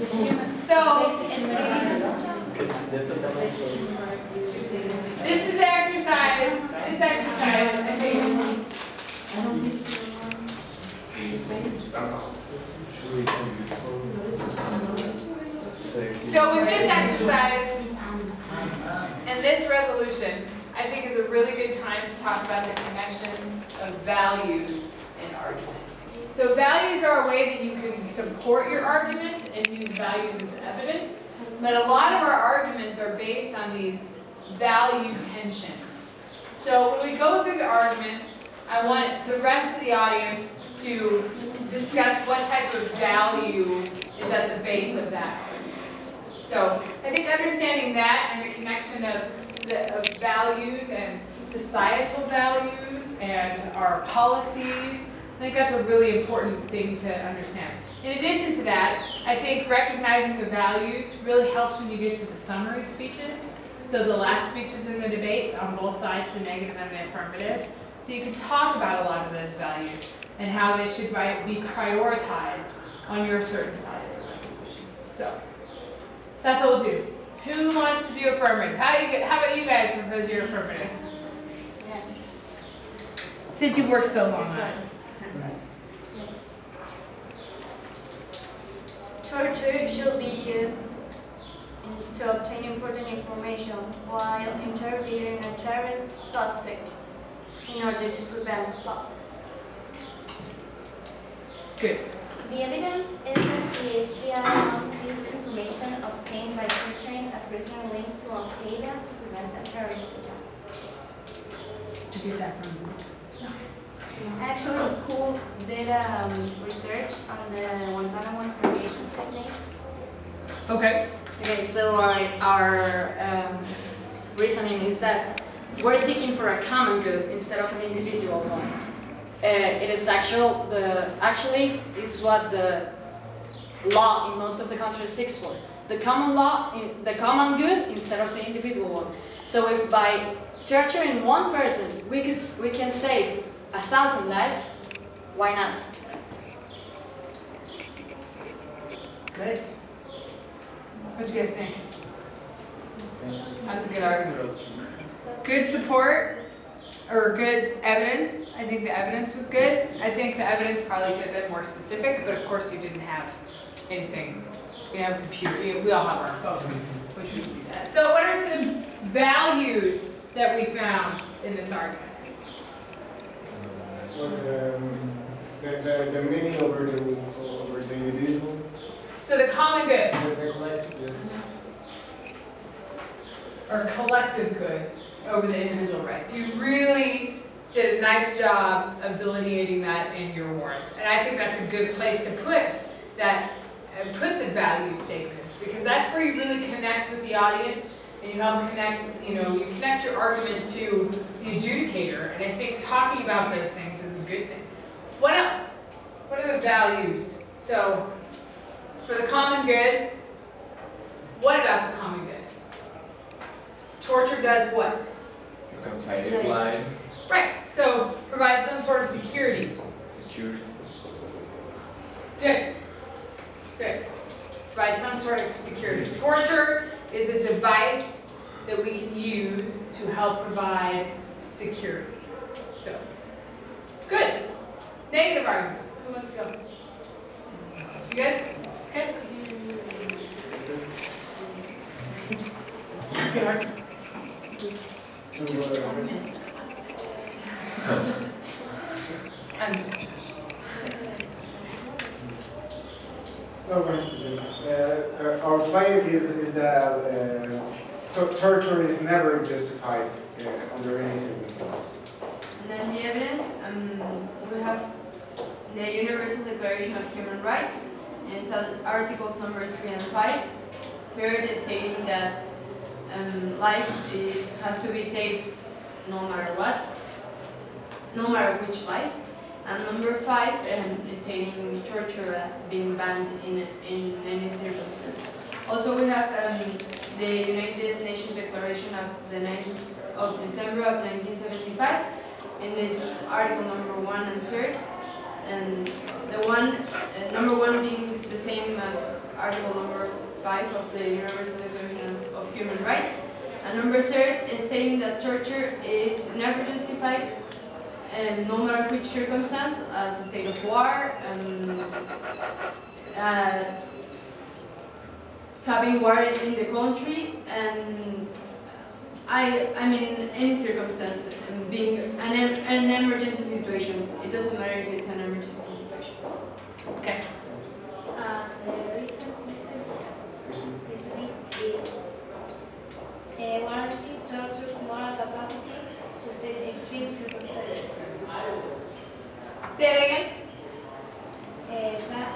So, this is the exercise, this exercise, I think, so with this exercise and this resolution, I think is a really good time to talk about the connection of values and arguments. So values are a way that you can support your arguments and use values as evidence, but a lot of our arguments are based on these value tensions. So when we go through the arguments, I want the rest of the audience to discuss what type of value is at the base of that argument. So I think understanding that and the connection of, the, of values and societal values and our policies, I think that's a really important thing to understand. In addition to that, I think recognizing the values really helps when you get to the summary speeches. So the last speeches in the debates on both sides, the negative and the affirmative. So you can talk about a lot of those values and how they should be prioritized on your certain side of the resolution. So that's what we'll do. Who wants to do affirmative? How, you, how about you guys propose your affirmative? Since you've worked so long on it. Torture should be used in- to obtain important information while interviewing a terrorist suspect in order to prevent plots. Good. The evidence is that the FBI used information obtained by torturing a prisoner linked to Al Qaeda to prevent a terrorist attack. Did you get that from? Actually, the school did um, research on the Guantanamo interrogation techniques. Okay. Okay, so our, our um, reasoning is that we're seeking for a common good instead of an individual one. Uh, it is actual, the, actually, it's what the law in most of the countries seeks for. The common law, in, the common good instead of the individual one. So if by torturing one person we could we can save a thousand lives, why not? Good. What'd you guys think? That's a good argument. Good support or good evidence. I think the evidence was good. I think the evidence probably could have been more specific, but of course you didn't have anything. We have a computer. We- We all have our phones, which we see that. So what are some values that we found in this argument? Well, um, the, the, the meaning over the, over the individual, So the common good the the yes. or collective good over the individual rights. You really did a nice job of delineating that in your warrant. And I think that's a good place to put that, and put the value statements, because that's where you really connect with the audience and you help connect, you know, you connect your argument to the adjudicator. And I think talking about those things is a good thing. What else? What are the values? So, for the common good, what about the common good? Torture does what? Life, Right, so provide some sort of security. security. Good. Good. Provide some sort of security. Torture is a device that we can use to help provide security. So, good. Negative argument. Who wants to go? You guys? Okay. Good argument. I'm just joking. Uh, our claim is, is that uh, torture is never justified uh, under any circumstances. And then the evidence, um, we have the Universal Declaration of Human Rights, and it's on articles numbers three and five. Third, it's stating that um, life is, has to be saved no matter what, no matter which life. And number five um, stating torture as being banned in, in any circumstance. Also, we have um, the United Nations Declaration of the 9th of December of 1975, and it's article number one and third. And the one, uh, number one being the same as Article number five of the Universal Declaration of- of Human Rights. And number third stating that torture is never justified, and no matter which circumstance, as a state of war, um, uh, having war in the country, and I, I mean, any circumstance, um, being an, an emergency situation, it doesn't matter if it's an emergency situation. Okay. Uh, the reason, reason, reasoning is uh, warranty tortures moral capacity to in extreme circumstances. Say it again. Uh, that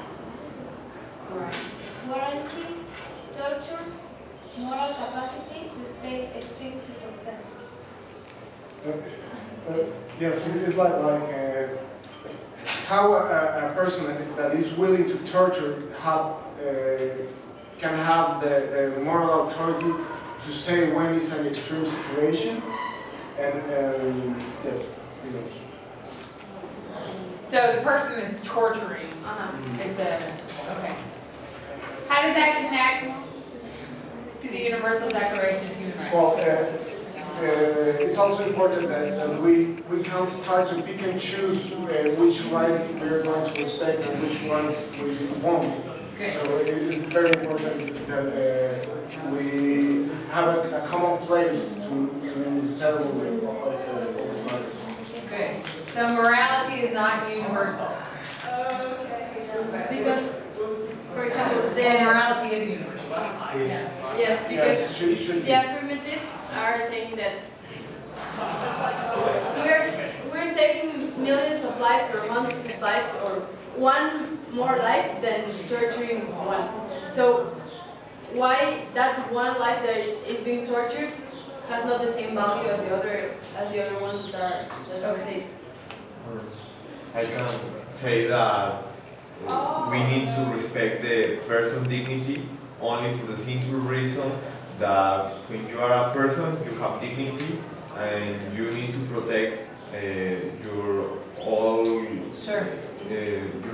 warranty tortures moral capacity to state extreme circumstances. Uh, uh, Yes, it is like, like, uh, how a, a person that- that is willing to torture have, uh, can have the, the moral authority to say when it's an extreme situation, and, um, yes, you know. So the person is torturing, Uh-huh. it's a, okay. How does that connect to the Universal Declaration of Human Rights? Well, uh, uh, it's also important that, that we, we can't start to pick and choose uh, which rights we are going to respect and which ones we won't. Good. So it is very important that uh, we have a, a common place to, to settle with all of uh. Good. So morality is not universal. Because, for example, And the, morality is universal. Yes. yes, because Yes, should, should the affirmative are saying that we're, we're saving millions of lives or hundreds of lives or one more life than torturing one. So why that one life that is being tortured has not the same value as the other, as the other ones that are, that are saved? I can say that we need to respect the person dignity only for the simple reason that when you are a person, you have dignity and you need to protect uh, your all, Sure.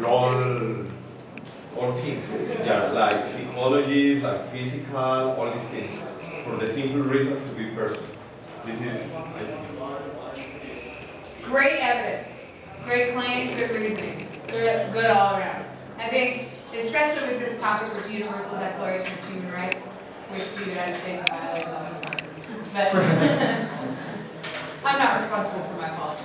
Your all, things. Yeah, like psychology, like physical, all these things. For the simple reason to be person. This is, I think. Great evidence, great claims, good reasoning, good, all around. I think, especially with this topic of Universal Declaration of Human Rights, which the United States violates all the time. But I'm not responsible for my politicians.